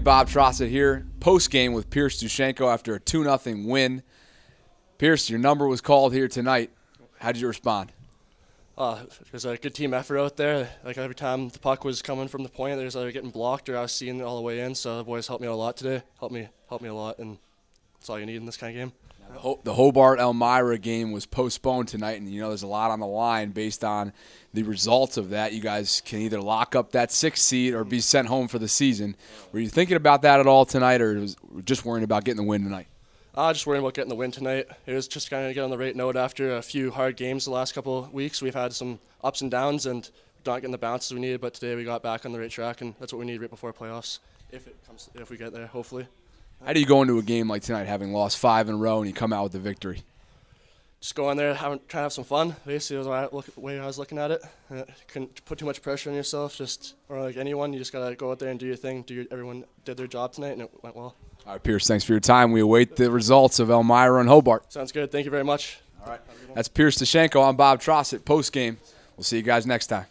Bob Trossett here. Post game with Pierce Dushenko after a 2 0 win. Pierce, your number was called here tonight. How did you respond? Uh, it was a good team effort out there. Like every time the puck was coming from the point, there's either getting blocked or I was seeing it all the way in. So the boys helped me out a lot today. Helped me, helped me a lot, and that's all you need in this kind of game. The Hobart Elmira game was postponed tonight, and you know there's a lot on the line based on the results of that. You guys can either lock up that sixth seed or be sent home for the season. Were you thinking about that at all tonight, or was just worrying about getting the win tonight? Uh, just worrying about getting the win tonight. It was just kind of get on the right note after a few hard games the last couple of weeks. We've had some ups and downs and not getting the bounces we needed, but today we got back on the right track, and that's what we need right before playoffs. If it comes, if we get there, hopefully. How do you go into a game like tonight, having lost five in a row, and you come out with the victory? Just go in there, having, trying to have some fun. Basically, was the way I was looking at it. Uh, couldn't put too much pressure on yourself, just or like anyone. You just gotta go out there and do your thing. Do your, everyone did their job tonight, and it went well. All right, Pierce. Thanks for your time. We await the results of Elmira and Hobart. Sounds good. Thank you very much. All right. That's Pierce Dushenko. I'm Bob Trossett. Post game. We'll see you guys next time.